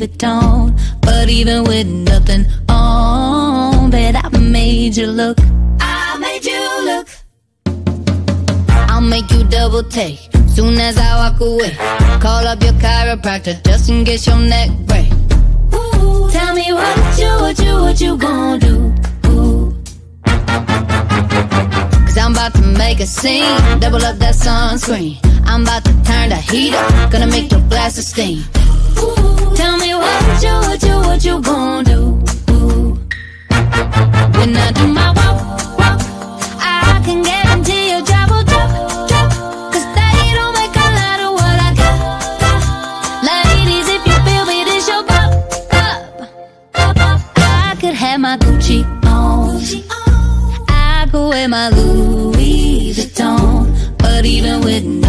Vuitton. But even with nothing on, bet I made you look. I made you look. I'll make you double take soon as I walk away. Call up your chiropractor just in case your neck break. Ooh, tell me what you, what you, what you gonna do? Cause I'm about to make a scene, double up that sunscreen. I'm about to turn the heat up, gonna make your glasses steam. Tell me what you, what you, what you do? When I do my walk, walk, I can. Cause they don't make a lot of what I got. Ladies, if you feel me, this your pop, pop, pop. I could have my Gucci on. I could wear my Louis Vuitton. But even with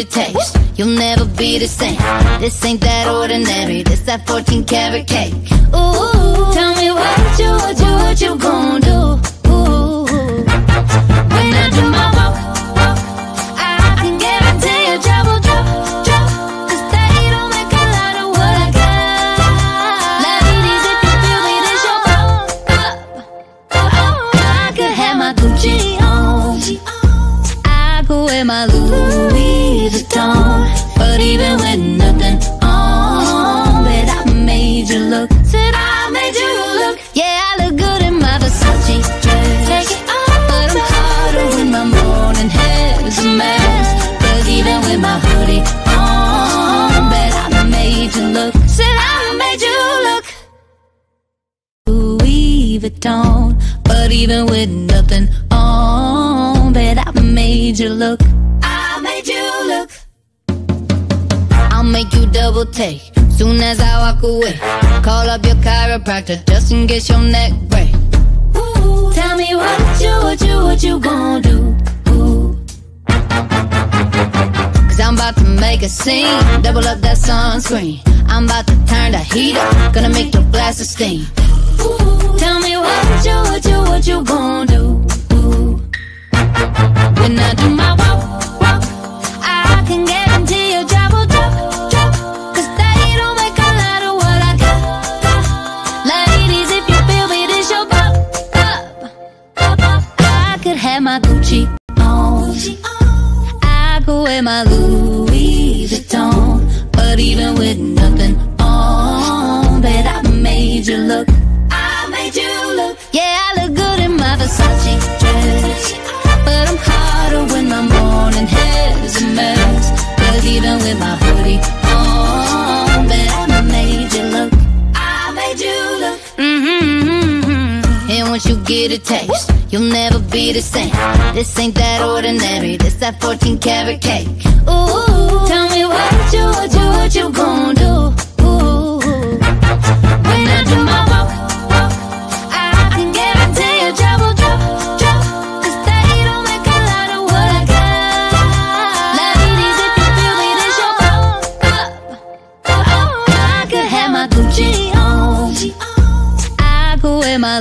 once taste. You'll never be the same. This ain't that ordinary, this that 14 karat cake. Ooh, tell me what you, what you, what you gon' do? Louis Vuitton. But even with nothing on, bet I made you look. I made you look. I'll make you double take soon as I walk away. Call up your chiropractor just in case your neck break. Ooh, tell me what you, what you, what you gonna do? Cause I'm about to make a scene, double up that sunscreen. I'm about to turn the heat up, gonna make your glasses steam. Tell me what you, what you, what you do? When I do my walk, walk, I can your they don't make a lot of what I got. Ladies, if you feel me, this your pop, pop. I could have my Gucci on. I my Louis Vuitton. But even with mess. Cause even with my hoodie on, bet I made you look. I made you look. Mm-hmm. And once you get a taste, you'll never be the same. This ain't that ordinary, this that 14 karat cake. Ooh, tell me what you, what you, what you gon' do?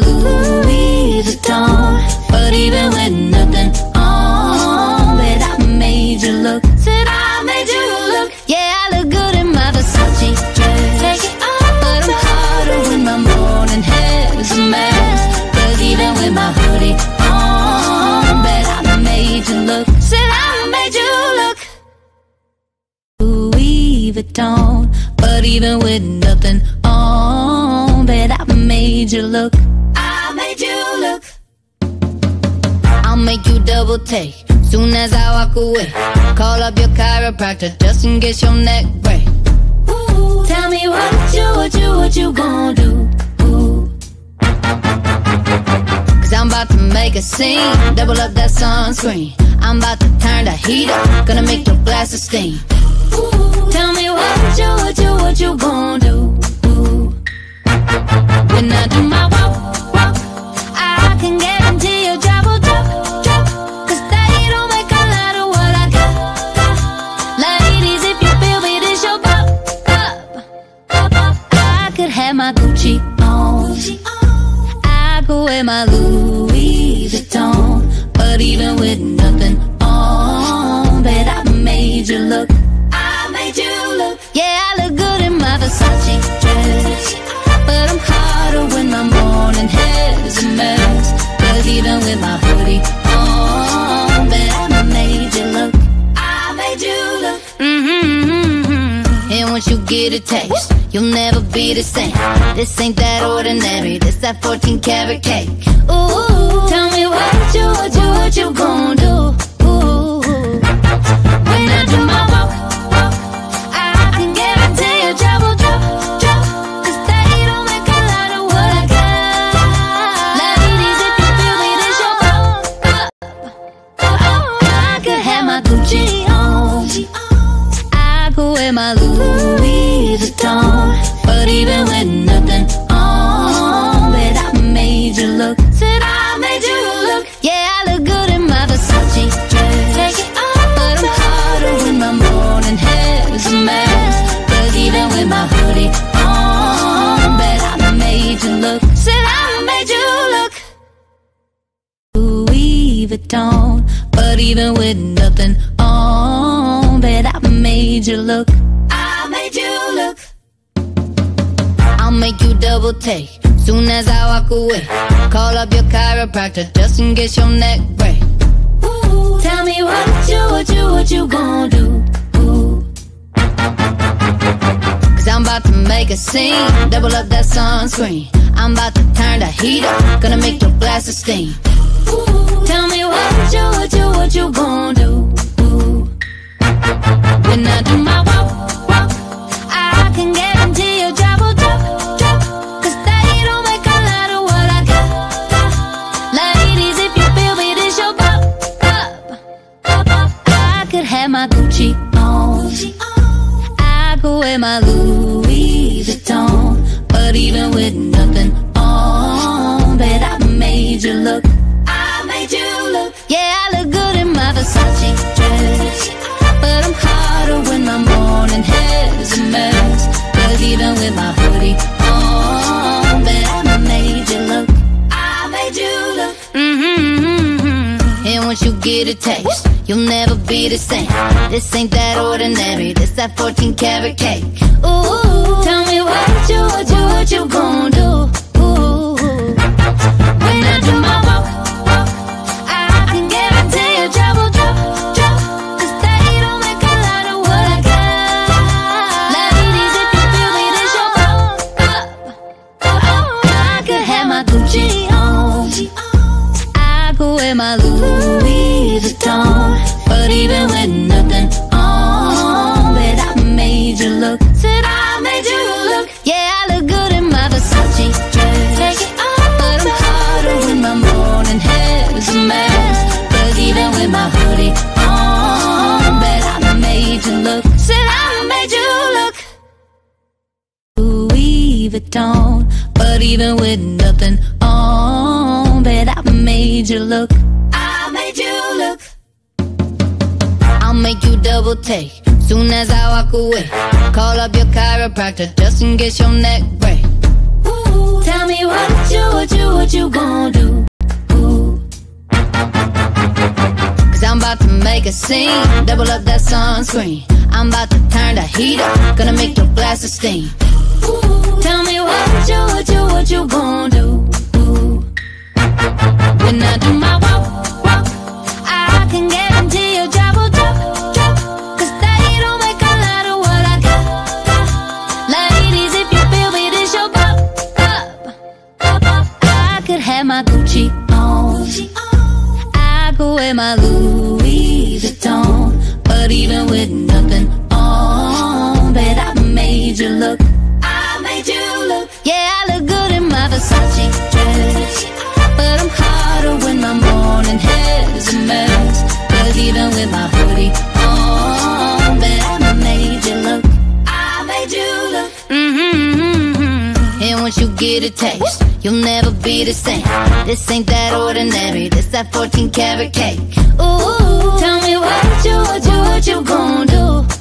Louis Vuitton. But even with nothing on, bet I made you look. Said I made you look. Yeah, I look good in my Versace dress. Take it off, but I'm hotter when my morning hair's a mess. Cause even with my hoodie on, bet I made you look. Said I made you look. Louis Vuitton. But even with nothing on, bet I made you look. Make you double take soon as I walk away. Call up your chiropractor just in case your neck break. Ooh, tell me what you, what you, what you gonna do? Cause I'm about to make a scene, double up that sunscreen. I'm about to turn the heat up, gonna make your glasses steam. Ooh, tell me what you, what you, what you gonna do? That take soon as I walk away. Call up your chiropractor just in case your neck break. Ooh, tell me what you, what you, what you gonna do? Ooh. Cause I'm about to make a scene, double up that sunscreen. I'm about to turn the heat up, gonna make your glasses steam. Ooh, tell me what you, what you, what you gonna do? Ooh. When I do my walk, walk, I could have my Gucci on. I could wear my Louis never be the same. This ain't that ordinary, this that 14 karat cake. Walk away. Call up your chiropractor just in case your neck break. Ooh, tell me what you, what you, what you gonna do? Ooh. Cause I'm about to make a scene, double up that sunscreen. I'm about to turn the heat up, gonna make your glasses steam. Ooh, tell me what you, what you, what you gonna do? Ooh. When I do my walk, walk, I can guarantee Have my Gucci on. I could wear my Louis Vuitton. But even with nothing on, bet I made you look. I made you look. Yeah, I look good in my Versace dress. But I'm hotter when my morning hair is a mess. Cause even with my hoodie on, bet I made you look. I made you look. Mm-hmm. And once you get a taste, you'll never be the same. This ain't that ordinary, this that 14 karat cake. Ooh, tell me what you, what you, what you gon' do?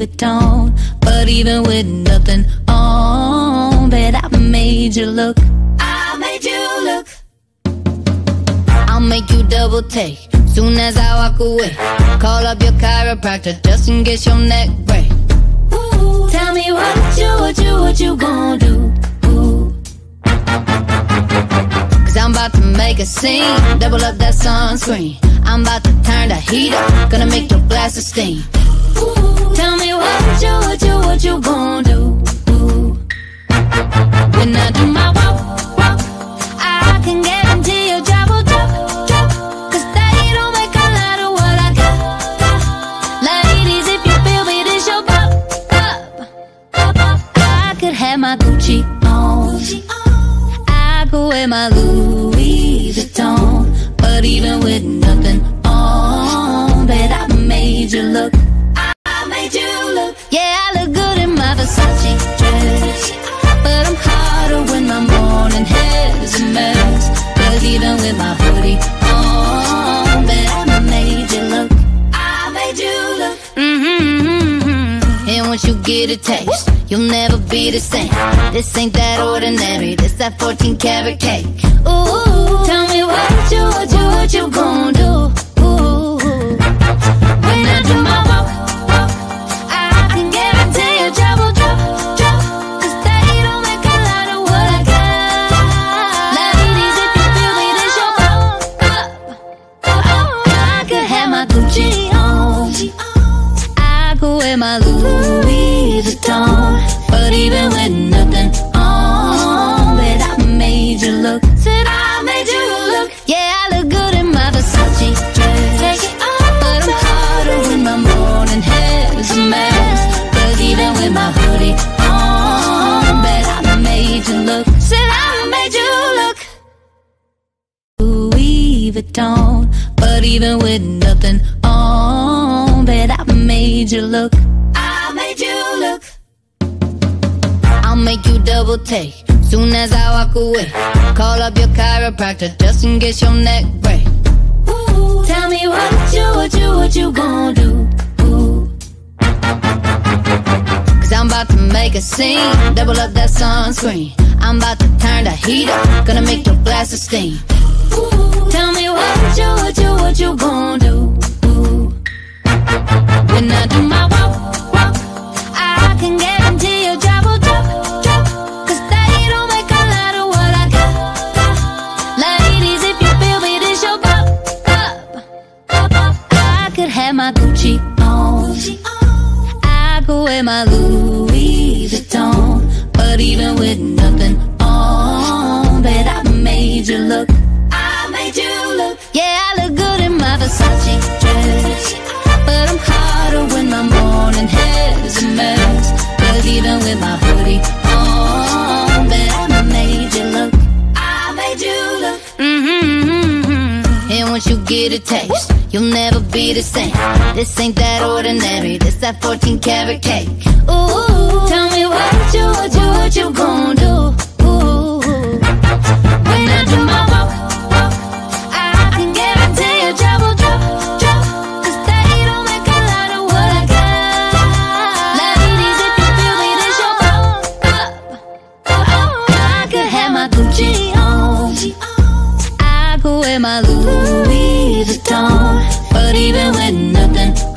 Vuitton. But even with nothing on, bet I made you look. I made you look. I'll make you double take soon as I walk away. Call up your chiropractor just in case your neck break. Ooh, tell me what you, what you, what you gonna do? Cause I'm about to make a scene, double up that sunscreen. I'm about to turn the heat up, gonna make your glasses steam. What you, what you, what you do? When I do my walk, walk, I can they don't make a lot of what I got, got. Ladies, if you feel me. I could have my Gucci on. I could wear my Louis Vuitton. But even with nothing on, I made you look. Once taste. You'll never be the same. This ain't that ordinary, this that 14 karat cake. Ooh, tell me what you, what you, what you gon' do? Mess. Cause even with my hoodie on, bet I made you look. Said I made you look. Louis Vuitton. But even with nothing on, bet I made you look. I made you look. I'll make you double take soon as I walk away. Call up your chiropractor just in case your neck break. Ooh, tell me what you, what you, what you gonna do? Cause I'm about to make a scene, double up that sunscreen. I'm about to turn the heat up, gonna make your glasses steam. Ooh, tell me what you, what you, what you gonna do? Ooh. When I do my walk, walk, I can guarantee your job will drop, drop. Cause they don't make a lot of what I got, got. Ladies, if you feel me, this your pop, pop, pop. I could have my Gucci on. I could my Louis Vuitton. But even with nothing on, bet I made you look. I made you look. Yeah, I look good in my Versace dress. But I'm hotter when my morning hair is a mess. Even with my get a taste, you'll never be the same. This ain't that ordinary, this that 14 karat cake. Ooh, tell me what you, what you, what you gon' do? Ooh, when I do my Louis Vuitton. But even with nothing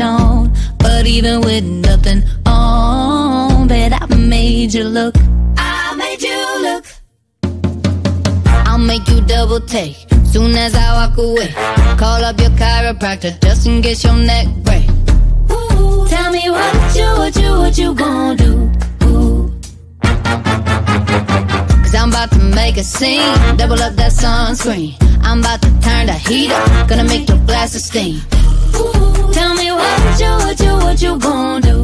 on. Vuitton. But even with nothing on, bet I made you look. I made you look. I'll make you double take soon as I walk away. Call up your chiropractor just in case your neck break. Ooh, tell me what you, what you, what you gonna do? Cause I'm about to make a scene, double up that sunscreen. I'm about to turn the heat up, gonna make your glasses steam. Tell me what you, what you, what you gonna do?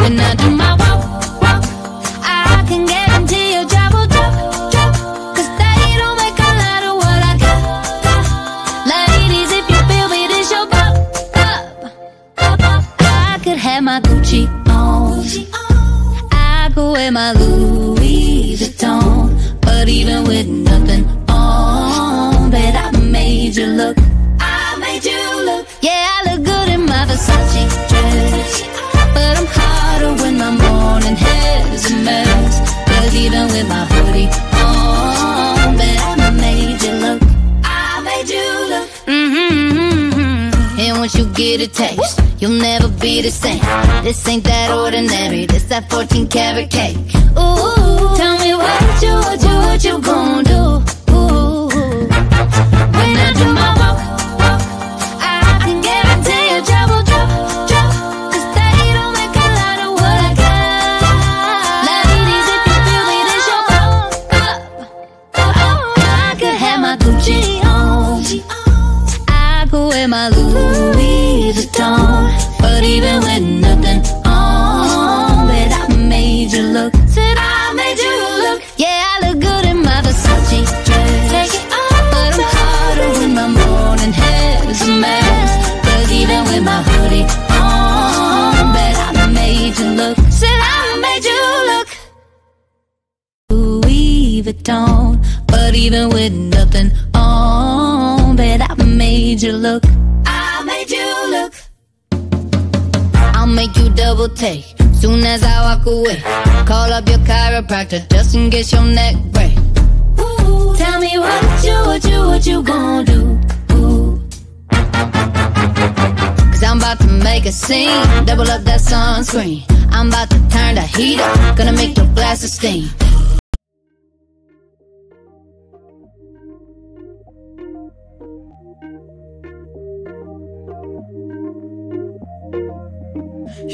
When I do my you'll never be the same. This ain't that ordinary, this that 14 karat cake. Away. Call up your chiropractor just in case your neck break. Ooh, tell me what you, what you, what you gonna do? Ooh. Cause I'm about to make a scene, double up that sunscreen. I'm about to turn the heat up, gonna make your glasses steam.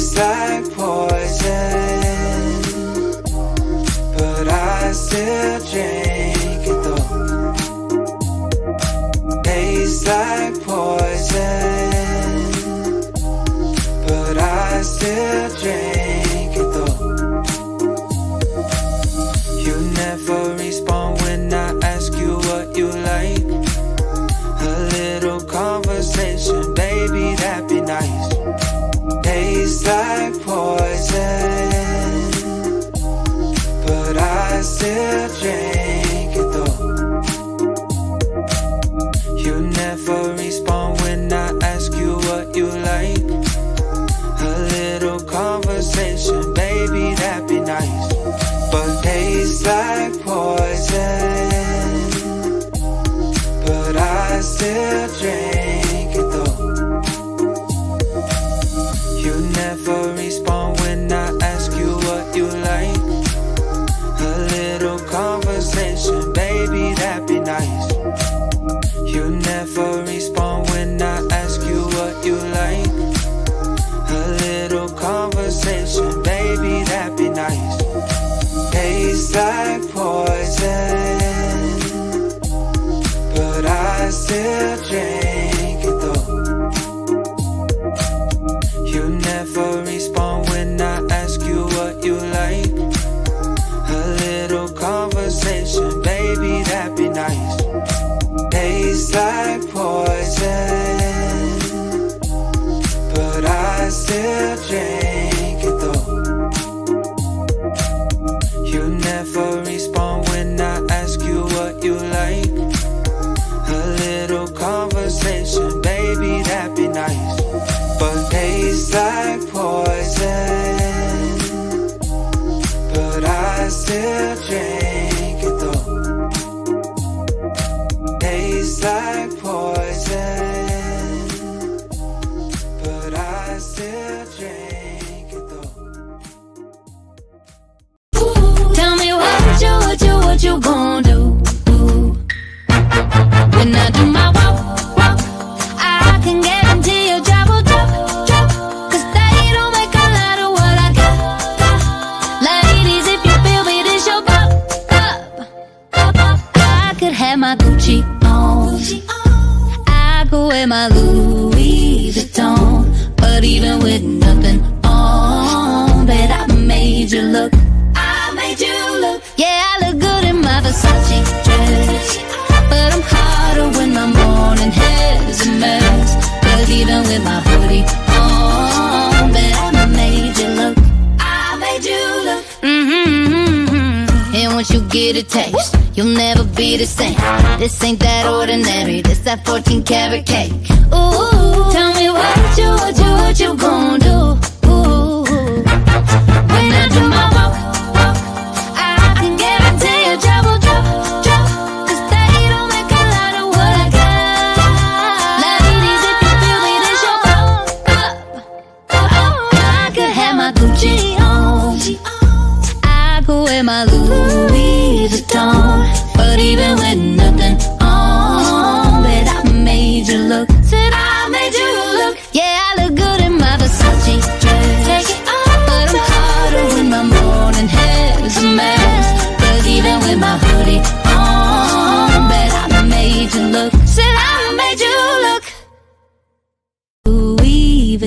Tastes like poison, but I still drink it though. Tastes like poison, but I still drink like. 14 cake. Ooh, tell me what you, what you, what you gon' do?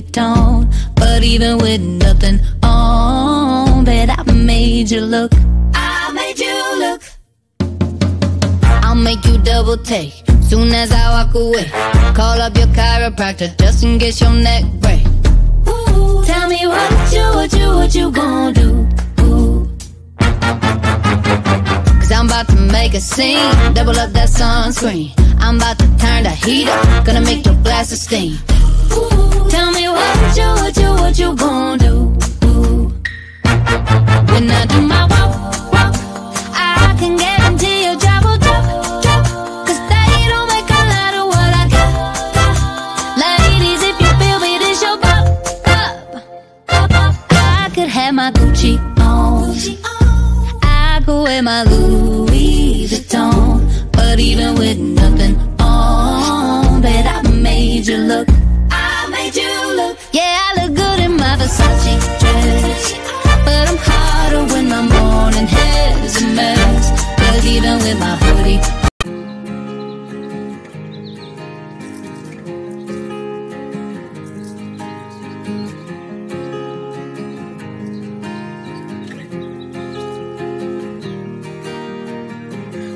Louis Vuitton. But even with nothing on, bet I made you look. I made you look. I'll make you double take soon as I walk away. Call up your chiropractor just in case your neck break. Ooh, tell me what you, what you, what you gonna do? Cause I'm about to make a scene, double up that sunscreen. I'm about to turn the heat up, gonna make your glasses steam. Tell me what you, what you, what you do? When I do my walk, walk, I can guarantee you trouble, trouble, trouble. 'Cause they don't make a lot of what I got. Ladies, if you feel me, this your cup, cup, cup. I could have my Gucci on. I wear my Louis Vuitton. But even with even with my hoodie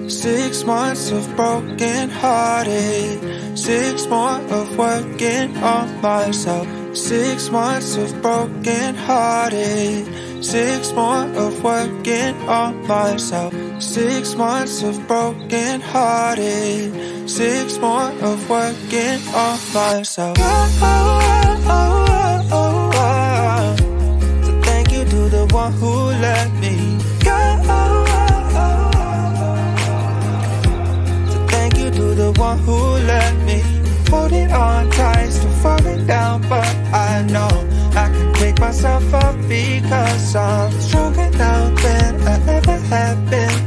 Six months of broken hearted. Six more of working on myself. Six months of broken hearted. Six more of working on myself. Six months of broken hearted. Six more of working on myself. Oh, oh, oh, oh, oh. So thank you to the one who let me go. So thank you to the one who let me holding on tight, still falling down, but I know I can pick myself up because I'm stronger now than I ever have been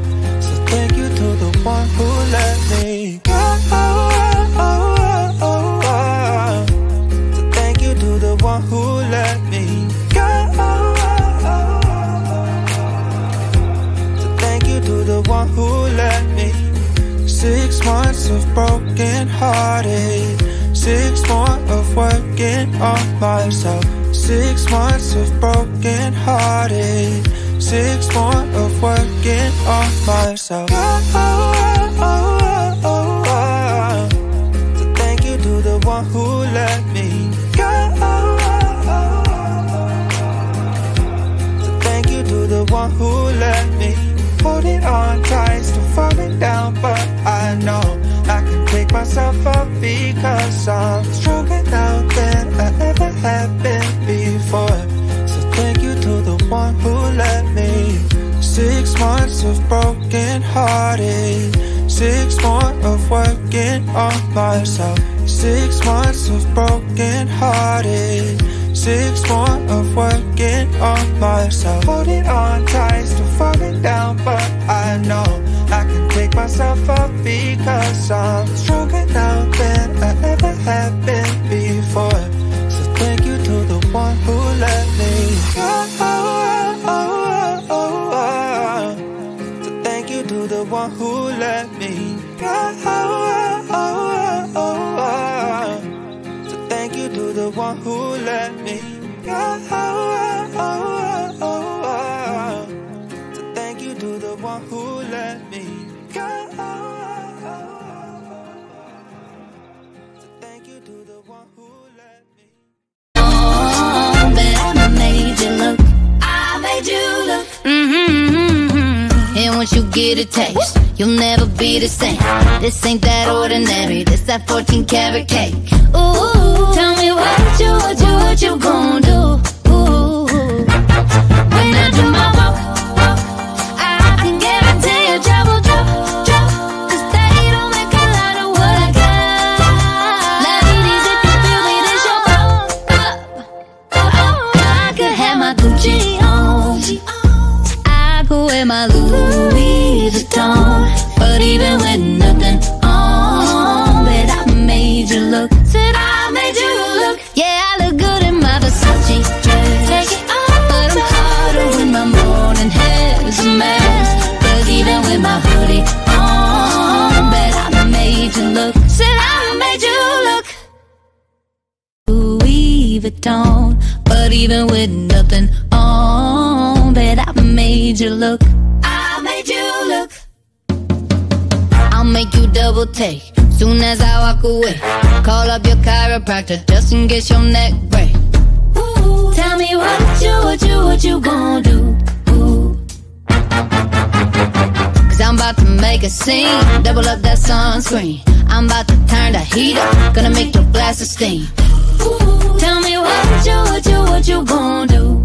one who let me go. So thank you to the one who let me go. So thank you to the one who let me. Six months of broken hearted. Six more of working on myself. Six months of broken hearted. Six more of working on myself. Myself. Six months of broken hearted. Six more of working on myself. Holding on tight, still falling down, but I know I can pick myself up because I'm stronger now than I ever have been to the one who let me go. So thank you to the one who let me go. So thank you to the one who let me go. So thank you to the one who let me. Oh, but I made you look. Once you get a taste, you'll never be the same. This ain't that ordinary. This that 14 karat cake. Ooh, tell me what you, what you, what you gon' do? Louis Vuitton. But even with nothing on, I made you look. Said I made you look. Yeah, I look good in my Versace dress. Take it off, but I'm hotter when my morning a mess. Cause even with my hoodie on, bet I made you look. Said I made you look. Vuitton. But even with nothing on, bet I made you look. double take. Soon as I walk away, call up your chiropractor just in case your neck break. Ooh, tell me what you, what you, what you gonna do? Cause I'm about to make a scene, double up that sunscreen. I'm about to turn the heat up, gonna make your glasses steam. Ooh, tell me what you, what you, what you gonna do?